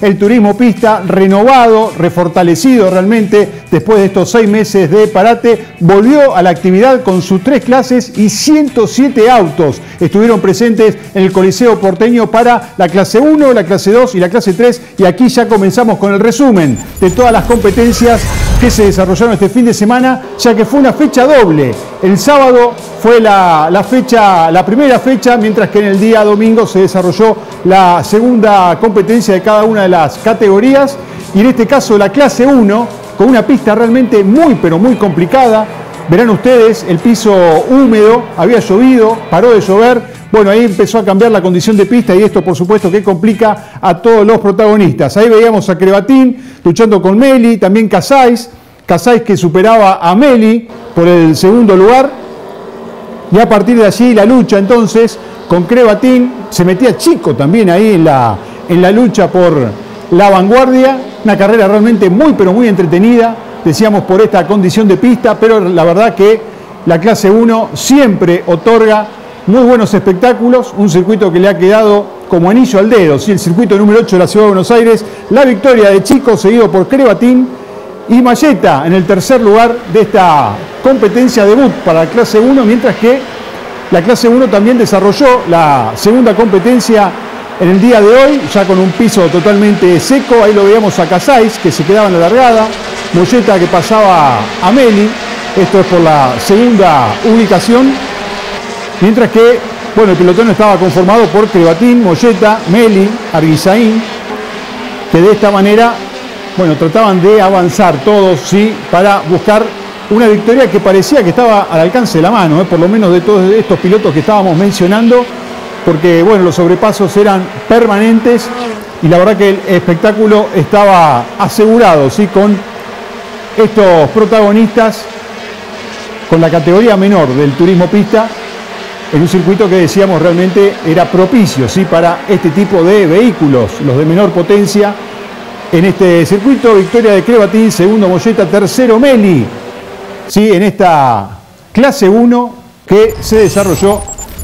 el turismo pista renovado, refortalecido realmente después de estos seis meses de parate, volvió a la actividad con sus tres clases y 107 autos. Estuvieron presentes en el Coliseo porteño para la clase 1, la clase 2 y la clase 3 y aquí ya comenzamos con el resumen de todas las competencias que se desarrollaron este fin de semana, ya que fue una fecha doble. El sábado fue la, fecha, la primera fecha, mientras que en el día domingo se desarrolló la segunda competencia de cada una de las categorías. Y en este caso la clase 1, con una pista realmente muy, pero muy complicada. Verán ustedes el piso húmedo, había llovido, paró de llover. Bueno, ahí empezó a cambiar la condición de pista y esto por supuesto que complica a todos los protagonistas. Ahí veíamos a Crebatín luchando con Meli, también Casais, Casais que superaba a Meli por el segundo lugar. Y a partir de allí la lucha entonces con Crebatín, se metía Chico también ahí en la, en la lucha por la vanguardia, una carrera realmente muy pero muy entretenida, decíamos por esta condición de pista, pero la verdad que la clase 1 siempre otorga muy buenos espectáculos, un circuito que le ha quedado como anillo al dedo, ¿sí? el circuito número 8 de la Ciudad de Buenos Aires, la victoria de Chico seguido por Crebatín y Mayeta en el tercer lugar de esta competencia debut para la clase 1, mientras que la clase 1 también desarrolló la segunda competencia en el día de hoy, ya con un piso totalmente seco. Ahí lo veíamos a Casais, que se quedaba en la largada. Molleta que pasaba a Meli. Esto es por la segunda ubicación. Mientras que, bueno, el pelotón estaba conformado por Crebatín, Molleta, Meli, Arguizaín, que de esta manera, bueno, trataban de avanzar todos, sí, para buscar una victoria que parecía que estaba al alcance de la mano, ¿eh? por lo menos de todos estos pilotos que estábamos mencionando porque bueno, los sobrepasos eran permanentes y la verdad que el espectáculo estaba asegurado, ¿sí? Con estos protagonistas, con la categoría menor del turismo pista, en un circuito que decíamos realmente era propicio, ¿sí? Para este tipo de vehículos, los de menor potencia. En este circuito, victoria de Crebatín, segundo Molleta, tercero Meli, ¿sí? En esta clase 1 que se desarrolló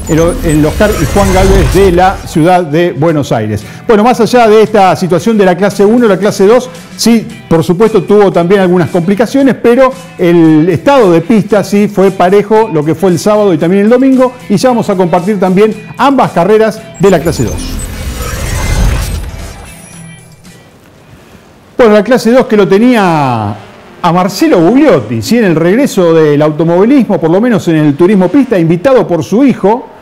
el Oscar y Juan Galvez de la ciudad de Buenos Aires. Bueno, más allá de esta situación de la clase 1, la clase 2, sí, por supuesto tuvo también algunas complicaciones, pero el estado de pista sí fue parejo lo que fue el sábado y también el domingo, y ya vamos a compartir también ambas carreras de la clase 2. Bueno, la clase 2 que lo tenía a Marcelo Bugliotti, ¿sí? en el regreso del automovilismo, por lo menos en el turismo pista, invitado por su hijo,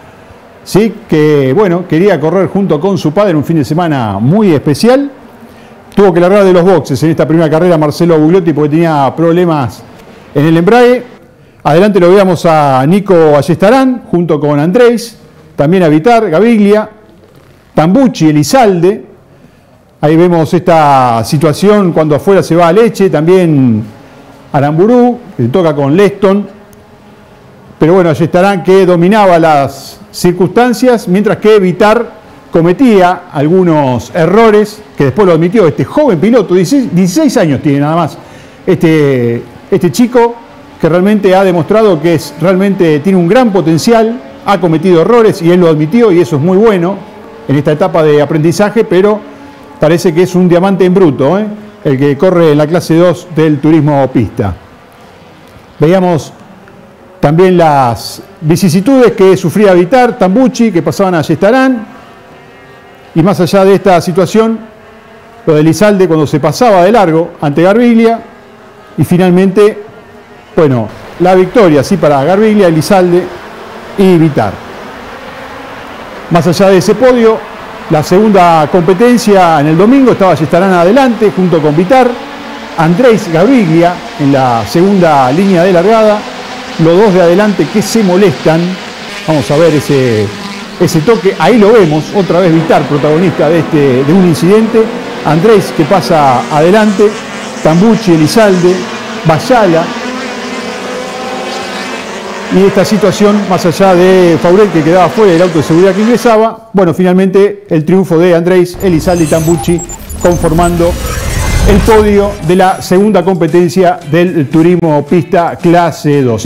¿sí? que bueno, quería correr junto con su padre un fin de semana muy especial. Tuvo que largar de los boxes en esta primera carrera Marcelo Bugliotti porque tenía problemas en el embrague. Adelante lo veíamos a Nico Ayestarán junto con Andrés, también a Vitar, Gaviglia, Tambucci, Elizalde. Ahí vemos esta situación cuando afuera se va a leche, también Aramburú, que toca con Leston. Pero bueno, Ayestarán que dominaba las circunstancias, mientras que Vitar cometía algunos errores, que después lo admitió este joven piloto, 16, años tiene nada más, este, este chico que realmente ha demostrado que realmente tiene un gran potencial, ha cometido errores y él lo admitió y eso es muy bueno en esta etapa de aprendizaje, pero parece que es un diamante en bruto, ¿eh? el que corre en la clase 2 del turismo pista. Veíamos también las vicisitudes que sufría Vitar, Tambucci, que pasaban a Yestarán. Y más allá de esta situación, lo de Lizalde cuando se pasaba de largo ante Garbiglia. Y finalmente, bueno, la victoria, sí, para Garbiglia, Elizalde y Vitar. Más allá de ese podio, la segunda competencia en el domingo estaba Yestarán adelante junto con Vitar. Andrés Garbiglia en la segunda línea de largada los dos de adelante que se molestan. Vamos a ver ese, toque. Ahí lo vemos, otra vez Vitar, protagonista de, este, de un incidente. Andrés que pasa adelante, Tambucci, Elizalde, Bayala. Y esta situación, más allá de Fauret que quedaba fuera del auto de seguridad que ingresaba, bueno, finalmente el triunfo de Andrés, Elizalde y Tambucci conformando el podio de la segunda competencia del turismo pista clase 2.